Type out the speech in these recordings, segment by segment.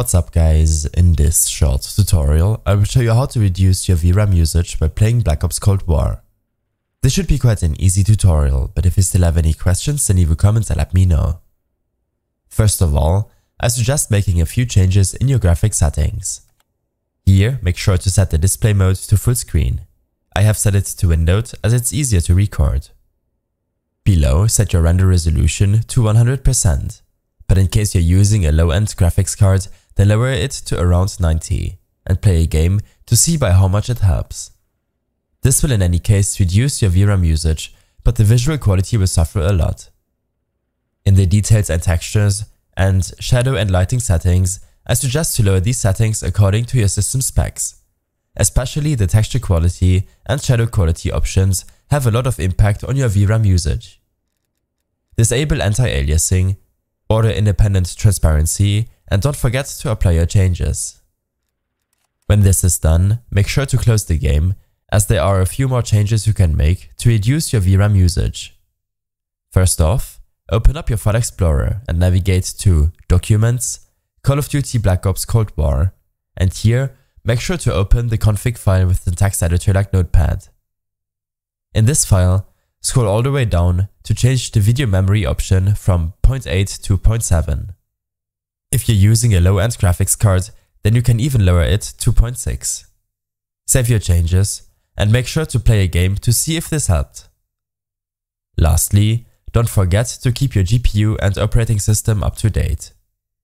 What's up guys, in this short tutorial I will show you how to reduce your VRAM usage by playing Black Ops Cold War. This should be quite an easy tutorial, but if you still have any questions then leave a comment and let me know. First of all, I suggest making a few changes in your graphics settings. Here, make sure to set the display mode to full screen. I have set it to windowed as it's easier to record. Below, set your render resolution to 100%, but in case you're using a low-end graphics card, then lower it to around 90 and play a game to see by how much it helps. This will in any case reduce your VRAM usage, but the visual quality will suffer a lot. In the details and textures and shadow and lighting settings, I suggest to lower these settings according to your system specs. Especially the texture quality and shadow quality options have a lot of impact on your VRAM usage. Disable anti-aliasing, order independent transparency and don't forget to apply your changes. When this is done, make sure to close the game, as there are a few more changes you can make to reduce your VRAM usage. First off, open up your File Explorer and navigate to Documents, Call of Duty Black Ops Cold War, and here, make sure to open the config file with the text editor like Notepad. In this file, scroll all the way down to change the video memory option from 0.8 to 0.7. If you're using a low-end graphics card, then you can even lower it to 0.6. Save your changes and make sure to play a game to see if this helped. Lastly, don't forget to keep your GPU and operating system up to date.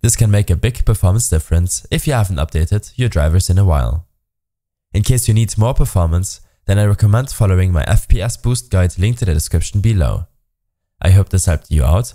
This can make a big performance difference if you haven't updated your drivers in a while. In case you need more performance, then I recommend following my FPS boost guide linked in the description below. I hope this helped you out